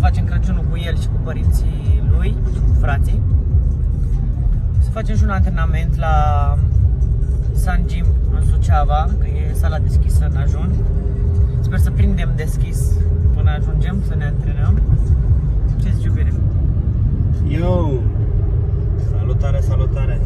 facem Crăciunul cu el și cu părinții lui și cu frații. Să facem și un antrenament la San Jim în Suceava, că e sala deschisă în ajun. Sper să prindem deschis până ajungem să ne antrenăm. Ce zici, iubire? Yo! Salutare, salutare!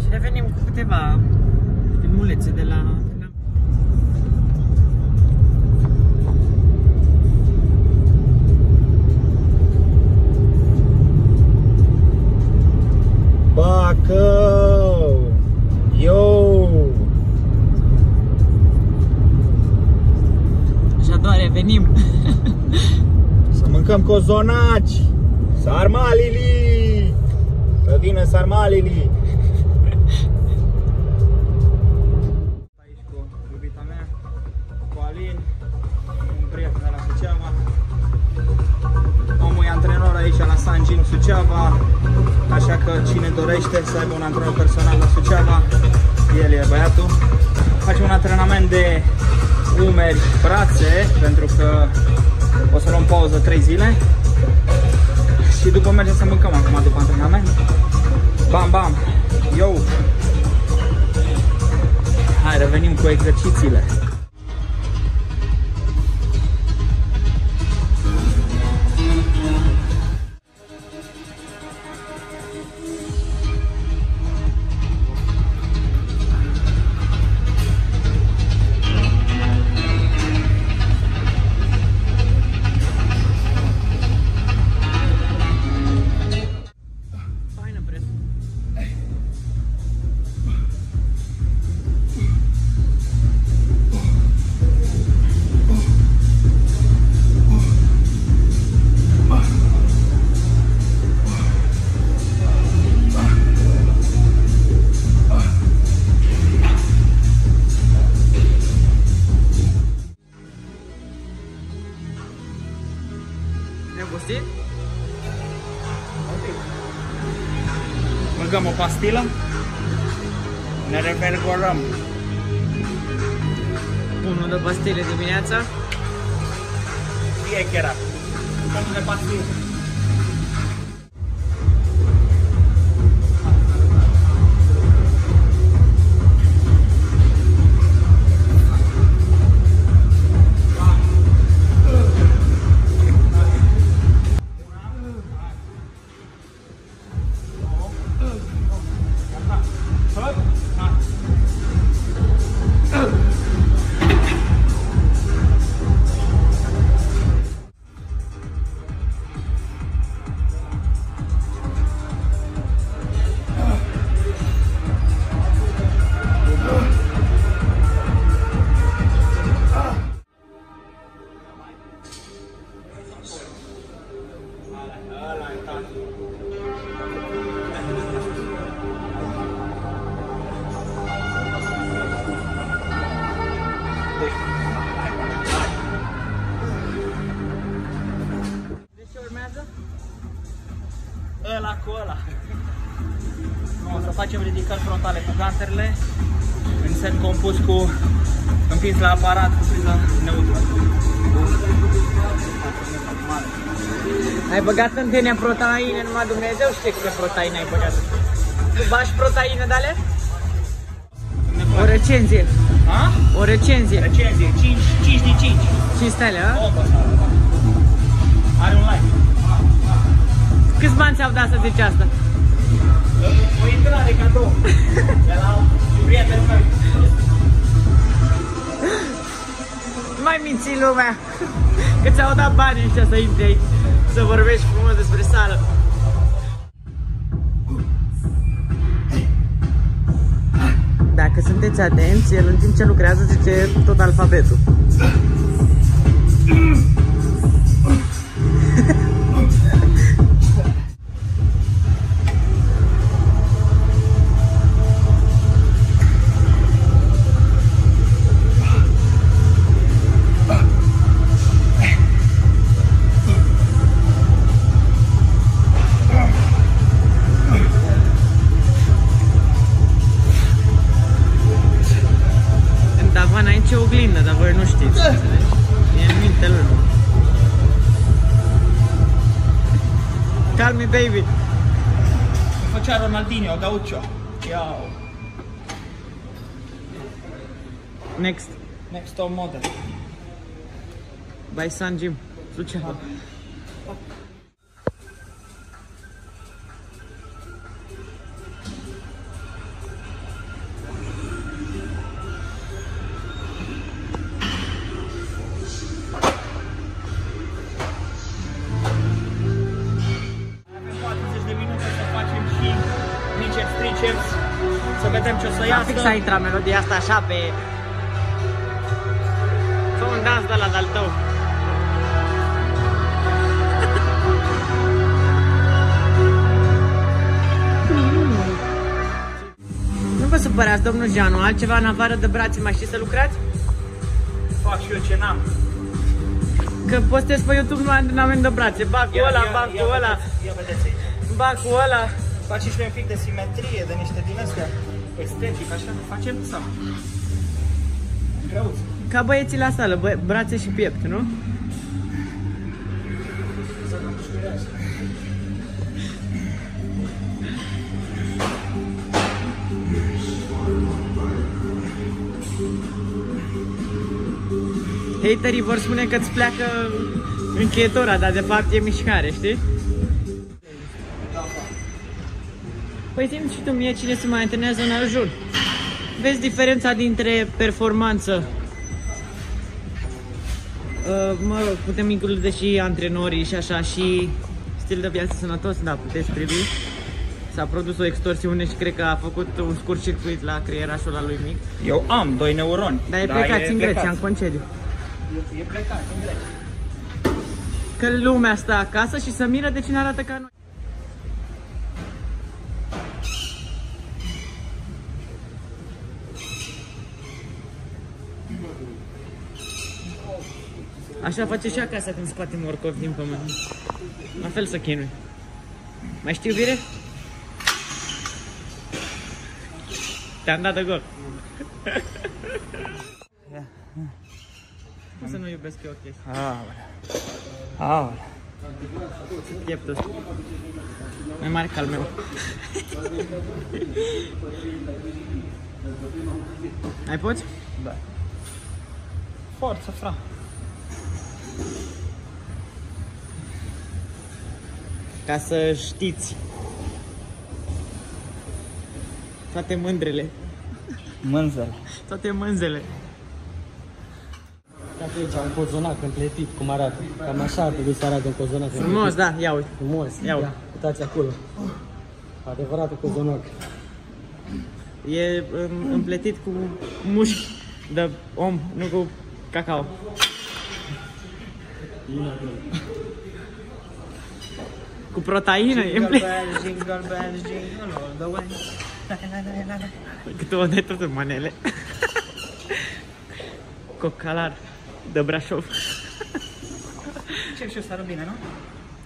Și revenim cu câteva filmulețe de la cozonaci! Sarmalili! Să vină sarmalili! Aici cu iubita mea, cu Alin, un prieten de la Suceava. Omul e antrenor aici la San Gin Suceava, așa că cine dorește să aibă un antrenor personal la Suceava, el e băiatul. Facem un antrenament de umeri, brațe, pentru că o să luăm pauză 3 zile și după mergem să mâncăm acum după antrenament. Bam, bam! Yo! Hai, revenim cu exercițiile. Pastilă, ne revergorăm. Unul de pastile dimineața. Fie chiar. Mâncăm de pastilă. Împins la aparat cu priză neutră. Ai băgat în tine proteine, numai Dumnezeu știe câte proteine ai băgat. Tu bași proteine de alea? O recenzie. Ha? O recenzie. Recenzie, 5, 5 din 5. 5 stele, a? Opa, Are un like. Câți bani ți-au dat să zici asta? O intrare cadou. De la prietenul meu. Mai minți lumea că ți-au dat bani ăștia să intri aici să vorbești frumos despre sală. Dacă sunteți atenți, el în timp ce lucrează zice tot alfabetul. oglindă, dar voi nu știți. Da. E în mintele lui. Tell me baby. Che faceva Ronaldinho, Gaucho. Ciao. Next. Next top model. By San Jim. Succede. Ah. Vedem ce o să Da, iasă. fix a intrat melodia asta așa pe... Fă un dans de la de-al tău. Nu vă supărați, domnul Janu, altceva în afară de brațe mai știți să lucrați? Fac și eu ce n-am. Că postez pe YouTube numai antrenament de brațe, bacul ăla, bacul ăla, vedeți, ia vedeți aici. bacul ăla. Faci și noi un pic de simetrie, de niște din astea estetic, așa, facem sau? Greuț. Ca băieții la sală, bă, brațe și piept, nu? Haterii vor spune că îți pleacă încheietura, dar de fapt e mișcare, știi? Păi zi și tu mie cine se mai antrenează în ajun. Vezi diferența dintre performanță Uh, mă rog, putem include și antrenorii și așa și stil de viață sănătos, da, puteți privi. S-a produs o extorsiune și cred că a făcut un scurt circuit la creierașul ăla lui mic. Eu am doi neuroni. Dar e plecat în Grecia, în concediu. E, e plecat în Grecia. Că lumea stă acasă și să miră de cine arată ca noi. Așa face și acasă când scoate morcov din pământ. La fel să chinui. Mai știu iubire? Te-am dat de gol. Cum să nu iubesc eu o chestie? Aolea. Aolea. Pieptul ăsta. Mai mare ca al meu. Mai poți? Da. Forță, fra. Ca să știți. Toate mândrele. Mânzăl. Toate mânzele. Uite aici un cozonac împletit, cum arată. Cam așa ar trebui să arate un cozonac Frumos, da, ia uite. Frumos. Ia uite. Uitați acolo. Adevăratul cozonac. E um, împletit cu mușchi de om, nu cu cacao. Cu proteină, e împletit. bells, jingle bells, jingle all the way. La, la, la, la, la. Câte o de tot în manele. Cocalar de Brașov. Ce și eu sară bine, nu?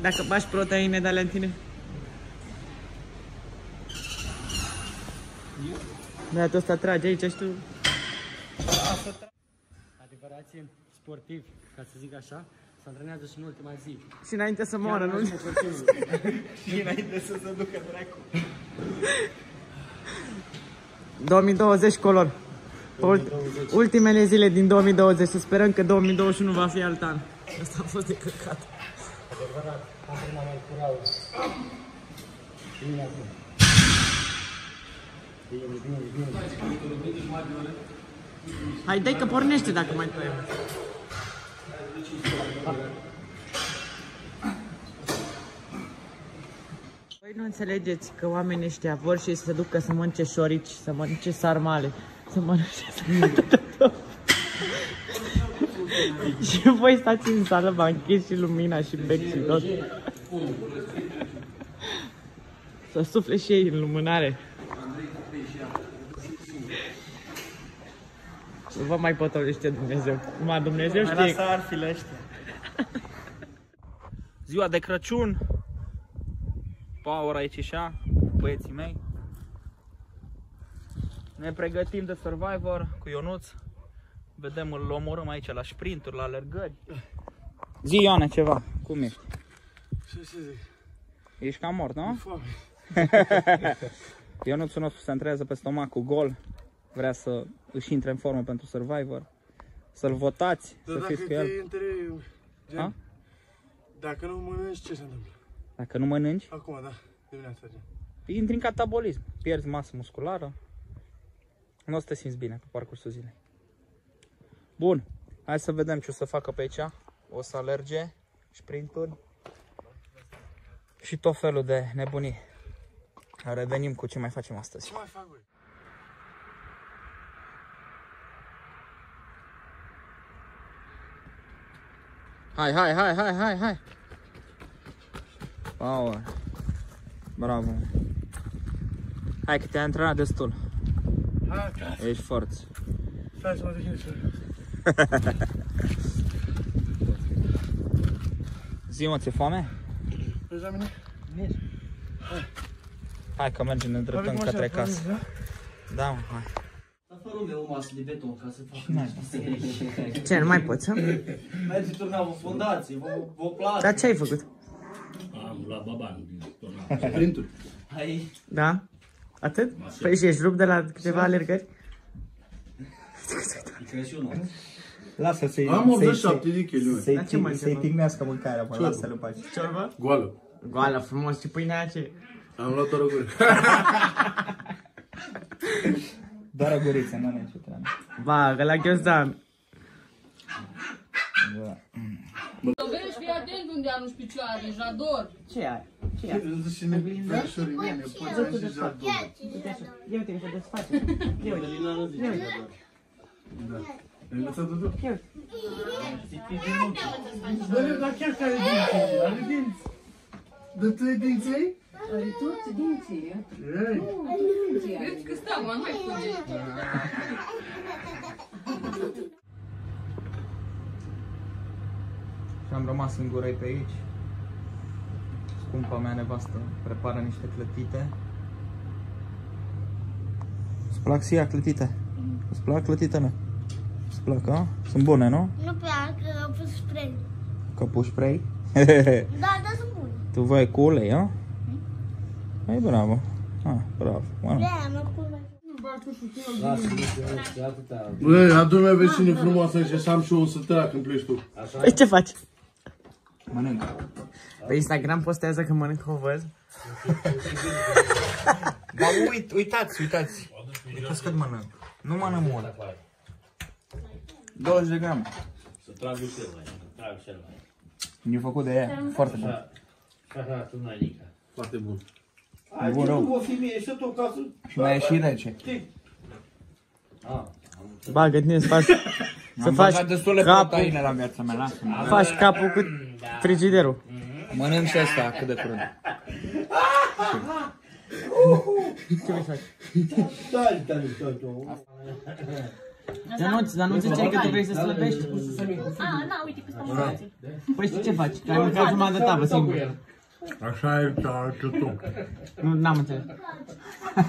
Dacă bași proteine de alea în tine. Da, tu ăsta trage aici și tu. Adevărații sportivi, ca să zic așa, se antrenează și în ultima zi. Și înainte să moară, nu? Și înainte să se ducă dracu. 2020 color. Ult- ultimele zile din 2020, să sperăm că 2021 va fi alt an. Asta a fost de căcat. Adevărat, antrenament cural. Bine acum. Bine, bine, bine. Hai, dai că pornește dacă mai tăiem. Voi nu înțelegeți că oamenii ăștia vor și să se ducă să mănânce șorici, să mănânce sarmale, să mănânce să tot. Și voi stați în sală, v-am închis și lumina și bec și tot. Să sufle și ei în lumânare. Nu vă mai potolește Dumnezeu. Numai Dumnezeu Mai știe. lasă arfile ăștia. Ziua de Crăciun. Power aici și așa, băieții mei. Ne pregătim de Survivor cu Ionuț. Vedem, îl omorâm aici la sprinturi, la alergări. Zi, Ioane, ceva. Cum ești? Ce să zic? Ești cam mort, nu? Foame. Ionuțul nostru se antrenează pe stomacul gol. Vrea să își intre în formă pentru Survivor. Să-l votați, Dar să dacă fiți te cu el. întreb, Ha? gen, dacă nu mănânci, ce se întâmplă? Dacă nu mănânci, Acum, da, dimineața, gen. intri în catabolism. Pierzi masă musculară. Nu o să te simți bine pe parcursul zilei. Bun, hai să vedem ce o să facă pe aici. O să alerge, sprinturi și tot felul de nebunii. Revenim cu ce mai facem astăzi. Ce mai fac, băi? Hai, hai, hai, hai, hai, hai. Power. Bravo. Hai că te-ai antrenat destul. Hai, ca- Ești forț. stai să mă duc în sus. Zi mă, ți-e foame? Vezi la mine? Hai că mergem, ne îndreptăm Avem către așa, casă. da? Da, mă, hai. Afară meu o masă de beton ca să fac Ce, nu mai poți, hă? Merge turna o fundație, vă, vă place. Dar ce ai făcut? Am la baban. Sprinturi. Hai, Da? Atât? Păi și ești rupt de la câteva alergări? Crăciunul. Lasă să-i Am 87 de kg. să-i, Dar ce mai să-i ceva? tignească mâncarea, mă, lasă-l în pace. Ciorbă? Goală. Goală, frumos, și pâinea aia ce? Am luat o răgură. Doar o guriță, nu ne treabă. Ba, că la ghiozdan. Da. Să vezi, fii atent unde arunci picioare, jador. Ce ai? Ce ai? Și ne verișorii mie, ne poți și jadul. Ia uite că se desface. Ia uite. Ia uite. Ai lăsat tu? Ia Bă, dar chiar că are dinți, are dinți. Dar tu ai dinți ei? Are toți dinții. Ei. Vezi că stau, mă, nu mai fuge. Și am rămas singurei pe aici. Scumpa mea nevastă prepară niște clătite. Îți plac și ea clătite? Îți plac clătite mea? Îți plac, a? Sunt bune, nu? Nu prea, că au pus spray. Că pui spray? Da, da, sunt bune. tu voi cu ulei, a? Ai bravo. Ah, bravo. Mănânc. De aia mă cu Băi, adu-mi vecină frumoasă și să am și eu să trag când pleci tu. Păi ce faci? Mănânc. Pe Instagram postează că mănânc o văz. Ba uit, uitați, uitați. Uitați cât mănânc. Nu mănânc mult. 20 de grame. Să trag eu cel mai. Trag cel mai. E făcut de ea. Foarte bun. Așa, tu nainica. Foarte bun. E bun rău. O femeie și tu ca să... Și mai e și rece. Ba, că tine să faci, să Am faci băgat destule capul, proteine la viața mea, lasă-mă. faci capul cu frigiderul. Mănânc și asta cât de curând. Ce vrei să faci? Stai, stai, stai, tu. Dar nu, dar nu ziceai că tu vrei să slăbești? A, na, uite că stăm în Păi știi ce faci? Că ai mâncat jumătate de tavă singur. Așa e ca ce tu. Nu, n-am înțeles.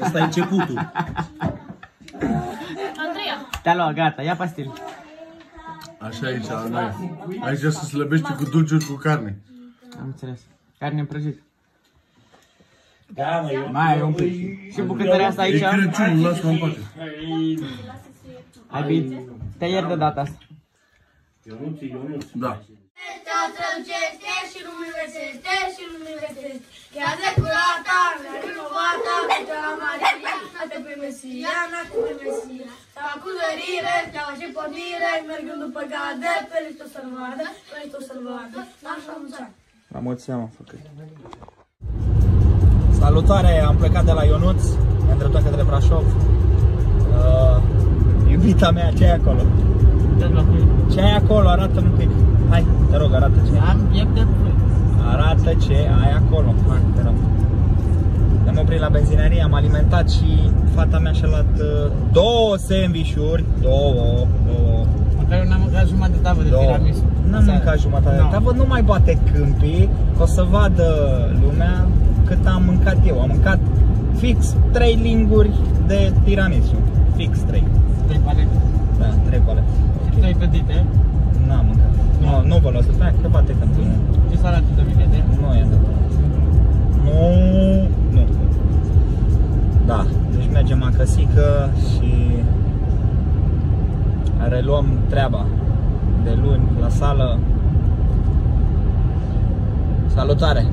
Asta e începutul. Andreea, Te-a luat, gata, ia pastil. Așa e aici, Andrei. Aici se slăbește cu dulciuri cu carne. Am înțeles. Carne prăjit. Da, mă, eu... Mai ai un pic. Și bucătăria asta E aici, Crăciun, lasă-mă în pace. ai bine. Te iert de data asta. Ionuț, Ionuț. Da. te străgește și nu mi vesește și nu mi vesește. Chiar de curata, mi-a renovata, picioara Maria, te pe Mesia, te pe Mesia. Sau cu zărire, steaua și pornire, mergând după gade, pe listo să-l vadă, pe listo să-l vadă. Așa am zis. La mulți ani am făcut. Salutare, am plecat de la Ionuț, ne îndreptăm către Brașov. Uh, iubita mea, ce e acolo? Ce ai acolo? Arată un pic. Hai, te rog, arată ce ai. Am piept de Arată ce ai acolo. Hai, te rog. Ne-am oprit la benzinărie, am alimentat și fata mea și-a luat uh, două sandvișuri. Două, două, Măcar eu n-am mâncat jumătate de tavă de două. tiramisu. N-am mâncat jumătate de No. tavă, nu mai bate câmpii, că o să vadă lumea cât am mâncat eu. Am mâncat fix 3 linguri de tiramisu. Fix 3. Trei palete. Da, 3 pale. Și trei petite. N-am mâncat. Nu, nu vă las să stai, că poate că tine. Ce salată de vine? Nu e dat. Nu, nu. Da, deci mergem acasică și reluăm treaba de luni la sală. Salutare!